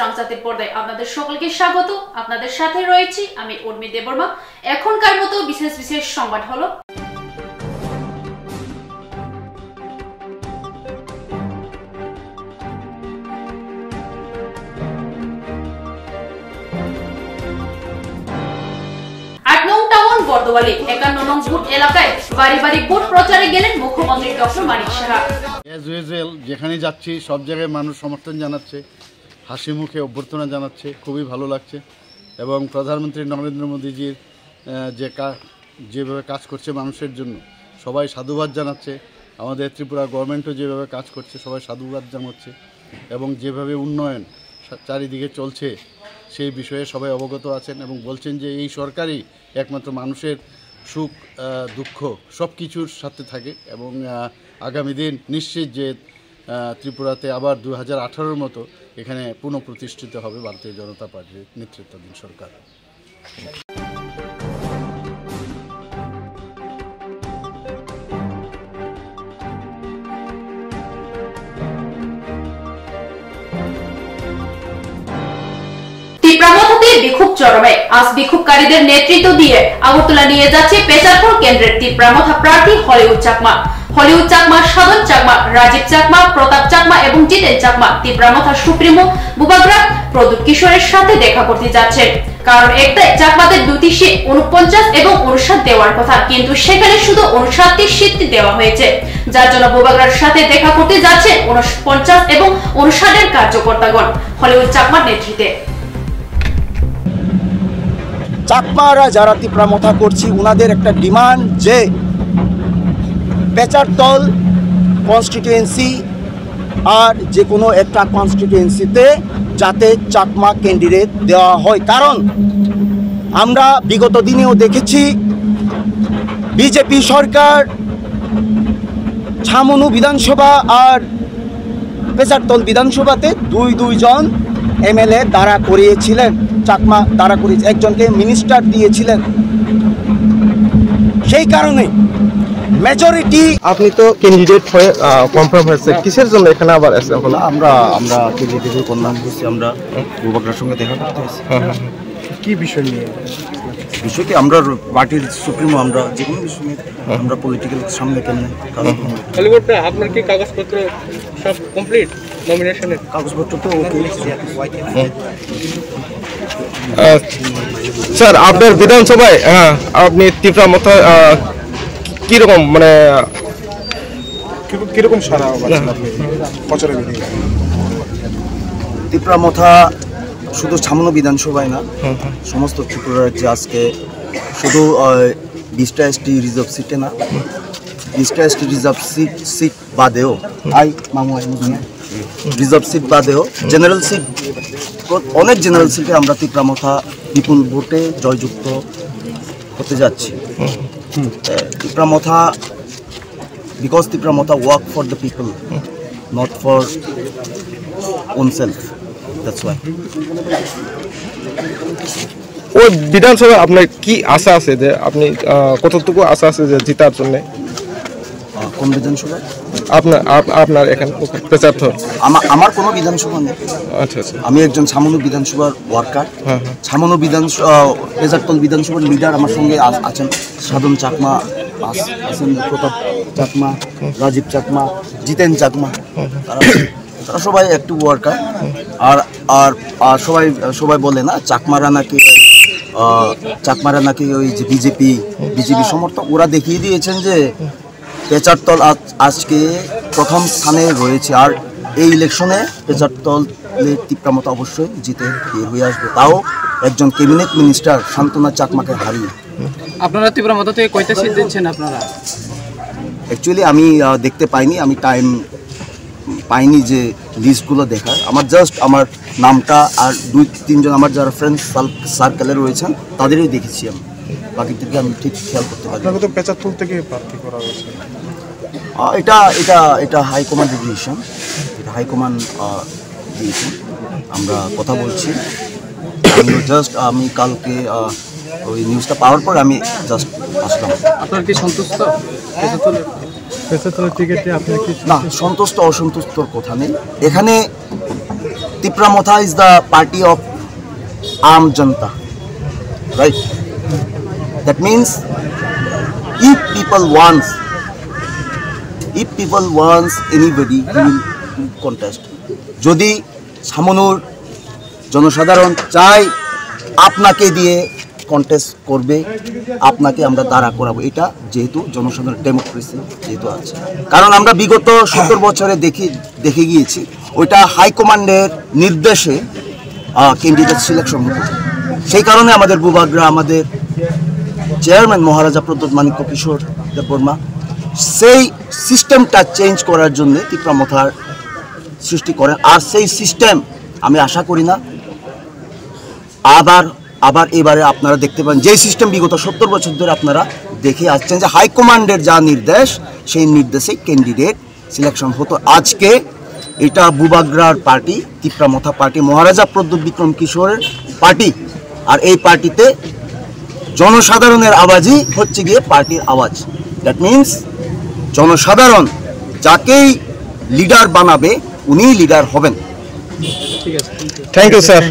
রামজাতির পর্দায় আপনাদের সকলকে স্বাগত। আপনাদের সাথে রয়েছি আমি উর্মি দেববর্মা। এখনকার মতো বিশেষ বিশেষ সংবাদ হলো। নং বাড়ি প্রচারে গেলেন মুখ্যমন্ত্রী ডক্টর যেখানে যাচ্ছি, সব জায়গায় মানুষ সমর্থন জানাচ্ছে। হাসি মুখে অভ্যর্থনা জানাচ্ছে, খুবই ভালো লাগছে। এবং প্রধানমন্ত্রী নরেন্দ্র মোদীজির যে কা- যেভাবে কাজ করছে মানুষের জন্য, সবাই সাধুবাদ জানাচ্ছে। আমাদের ত্রিপুরা গভর্নমেন্টও যেভাবে কাজ করছে, সবাই সাধুবাদ জানাচ্ছে। এবং যেভাবে উন্নয়ন চারিদিকে চলছে, সেই বিষয়ে সবাই অবগত আছেন এবং বলছেন যে এই সরকারই একমাত্র মানুষের সুখ দুঃখ সব কিছুর সাথে থাকে এবং আগামী দিন নিশ্চিত যে ত্রিপুরাতে আবার দু হাজার মতো এখানে পুনঃপ্রতিষ্ঠিত হবে ভারতীয় জনতা পার্টির নেতৃত্বাধীন সরকার। বিক্ষোভ চরমে। আজ বিক্ষোভকারীদের নেতৃত্ব দিয়ে আগরতলা নিয়ে যাচ্ছে পেশারপুর কেন্দ্রের তীব্রামথা প্রার্থী হলিউড চাকমা। হলিউড চাকমা সাধন চাকমা, রাজীব চাকমা, প্রতাপ চাকমা এবং জিতেন চাকমা তীব্রামথা সুপ্রিমো বুবাগ্রাম প্রদীপ কিশোরের সাথে দেখা করতে যাচ্ছেন। কারণ একটাই, চাকমাদের দুটি সিট উনপঞ্চাশ এবং উনষাট দেওয়ার কথা। কিন্তু সেখানে শুধু উনষাটটি সিট দেওয়া হয়েছে। যার জন্য বুবাগ্রার সাথে দেখা করতে যাচ্ছে উনপঞ্চাশ এবং উনষাটের কার্যকর্তাগণ হলিউড চাকমার নেতৃত্বে। চাকমারা যারা তীব্রামথা করছি ওনাদের একটা ডিমান্ড যে পেচারতল কনস্টিটিউয়েন্সি আর যে কোনো একটা কনস্টিটিউয়েন্সিতে যাতে চাকমা ক্যান্ডিডেট দেওয়া হয়। কারণ আমরা বিগত দিনেও দেখেছি বিজেপি সরকার ছামনু বিধানসভা আর পেচারতল বিধানসভাতে দুই দুইজন এমএলএ দাঁড়া করিয়েছিলেন, চাকমা দাঁড়া করিয়ে একজনকে মিনিস্টার দিয়েছিলেন। সেই কারণে মেজরিটি আপনি তো ক্যান্ডিডেট হয়ে কনফার্ম হয়েছে। কিসের জন্য এখানে আবার এসে হলো আমরা আমরা কেজিটিভি কন্যান করছি আমরা বুবাকরার সঙ্গে দেখা করতে এসেছি কি বিষয় নিয়ে? বিষয়টি আমরা পার্টির সুপ্রিমো আমরা যে কোনো বিষয় নিয়ে আমরা পলিটিক্যাল সামনে কেমন কাজ। আপনার কি কাগজপত্র সব কমপ্লিট নমিনেশনের কাগজপত্র তো ওকে স্যার আপনার বিধানসভায় হ্যাঁ আপনি তীব্রা মতো কীরকম মানে কীরকম সারা প্রচারে বেরিয়ে ত্রিপুরা মথা শুধু সামান্য বিধানসভায় না সমস্ত ত্রিপুরা রাজ্যে আজকে শুধু বিশটা এসটি রিজার্ভ সিটে না বিশটা এসটি রিজার্ভ সিট সিট বাদেও আই মামু আই রিজার্ভ সিট বাদেও জেনারেল সিট অনেক জেনারেল সিটে আমরা ত্রিপুরা মথা বিপুল ভোটে জয়যুক্ত হতে যাচ্ছি। Tripura because because work for the people not for not that's ওই বিধানসভা আপনার কি আশা আছে যে আপনি কতটুকু আশা আছে যে জিতার জন্য? কোন বিধানসভায়? আপনার আপ- আপনার এখানে প্রচার আমার কোনো বিধানসভা নেই। আচ্ছা আচ্ছা। আমি একজন ছামনু বিধানসভার ওয়ার্কার। হ্যাঁ, হ্যাঁ। বিধানসভা পেজারতল বিধানসভার লিডার আমার সঙ্গে আছেন সাধন চাকমা আছেন প্রতাপ চাকমা রাজীব চাকমা জিতেন চাকমা। তারা তারা সবাই একটু ওয়ার্কার। আর আর আর সবাই সবাই বলে না চাকমারা নাকি চাকমারা নাকি ওই যে বিজেপি বিজেপি সমর্থক ওরা দেখিয়ে দিয়েছেন যে পেচারতল আজ আজকে প্রথম স্থানে রয়েছে। আর এই ইলেকশনে পেচারতলের তীব্রামত অবশ্যই জিতে বের হয়ে আসবে। তাও একজন ক্যাবিনেট মিনিস্টার শান্তনা চাকমাকে হারিয়ে। আপনারা তীব্র মতো থেকে কয়টা সিট দিচ্ছেন আপনারা? অ্যাকচুয়ালি আমি দেখতে পাইনি আমি টাইম পাইনি যে লিস্টগুলো দেখার। আমার জাস্ট আমার নামটা আর দুই তিনজন আমার যারা ফ্রেন্ডস সার্কেলে রয়েছেন তাদেরই দেখেছি আমি। বাকিদেরকে আমি ঠিক খেয়াল করতে পারি। আপনাকে তো পেঁচাতুল থেকে প্রার্থী করা হয়েছে। এটা এটা এটা হাইকমান্ডের ডিসিশন এটা হাইকমান্ড দিয়েছেন আমরা কথা বলছি। জাস্ট আমি কালকে ওই নিউজটা পাওয়ার পর আমি জাস্ট আসলাম। আপনার কি সন্তুষ্ট? না সন্তুষ্ট অসন্তুষ্টর কথা নেই। এখানে Tipra is the party of um Janata right that That means people people wants, people people anybody will contest. যদি সামনুর জনসাধারণ চায় আপনাকে দিয়ে কন্টেস্ট করবে আপনাকে আমরা দাঁড়া করাবো। এটা যেহেতু জনসাধারণ ডেমোক্রেসি যেহেতু আছে। কারণ আমরা বিগত সত্তর বছরে দেখি দেখে গিয়েছি ওইটা হাইকমান্ডের নির্দেশে ক্যান্ডিডেট সিলেকশন হতো। সেই কারণে আমাদের ভূভাগরা আমাদের চেয়ারম্যান মহারাজা প্রদ্যোৎ মানিক্য কিশোর দেববর্মা সেই সিস্টেমটা চেঞ্জ করার জন্য তীব্রমথার সৃষ্টি করেন। আর সেই সিস্টেম আমি আশা করি না। আবার আবার এবারে আপনারা দেখতে পান যে সিস্টেম বিগত সত্তর বছর ধরে আপনারা দেখে আসছেন যে হাইকমান্ডের যা নির্দেশ, সেই নির্দেশে ক্যান্ডিডেট সিলেকশন হতো। আজকে এটা বুবাগ্রার পার্টি তিপ্রামথা পার্টি, মহারাজা প্রদ্যুৎ বিক্রম কিশোরের পার্টি। আর এই পার্টিতে জনসাধারণের আওয়াজই হচ্ছে গিয়ে পার্টির আওয়াজ। দ্যাট মিন্স জনসাধারণ যাকেই লিডার বানাবে উনি লিডার হবেন। থ্যাংক ইউ স্যার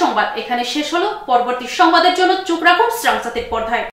সংবাদ এখানে শেষ হলো। পরবর্তী সংবাদের জন্য চোখ রাখুন। শ্রাংসাতের পর্দায়।